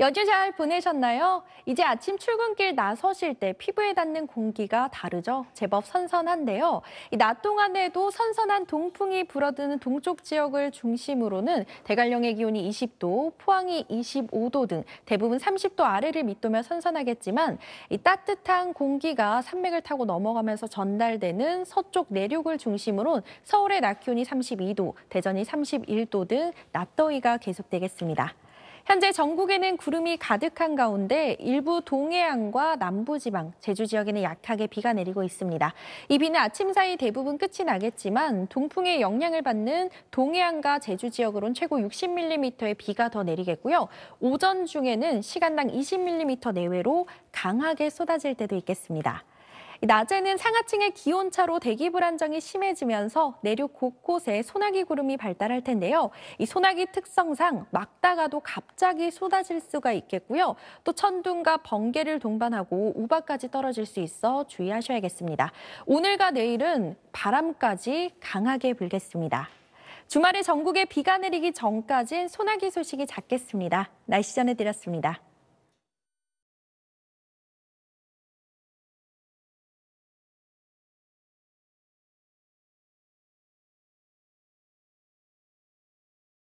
연휴 잘 보내셨나요? 이제 아침 출근길 나서실 때 피부에 닿는 공기가 다르죠. 제법 선선한데요. 이낮 동안에도 선선한 동풍이 불어드는 동쪽 지역을 중심으로는 대관령의 기온이 20도, 포항이 25도 등 대부분 30도 아래를 밑도며 선선하겠지만 이 따뜻한 공기가 산맥을 타고 넘어가면서 전달되는 서쪽 내륙을 중심으로 서울의 낮 기온이 32도, 대전이 31도 등 낮더위가 계속되겠습니다. 현재 전국에는 구름이 가득한 가운데 일부 동해안과 남부지방, 제주 지역에는 약하게 비가 내리고 있습니다. 이 비는 아침 사이 대부분 끝이 나겠지만 동풍의 영향을 받는 동해안과 제주 지역으로는 최고 60mm의 비가 더 내리겠고요. 오전 중에는 시간당 20mm 내외로 강하게 쏟아질 때도 있겠습니다. 낮에는 상하층의 기온차로 대기 불안정이 심해지면서 내륙 곳곳에 소나기 구름이 발달할 텐데요. 이 소나기 특성상 막다가도 갑자기 쏟아질 수가 있겠고요. 또 천둥과 번개를 동반하고 우박까지 떨어질 수 있어 주의하셔야겠습니다. 오늘과 내일은 바람까지 강하게 불겠습니다. 주말에 전국에 비가 내리기 전까진 소나기 소식이 잦겠습니다. 날씨 전해드렸습니다.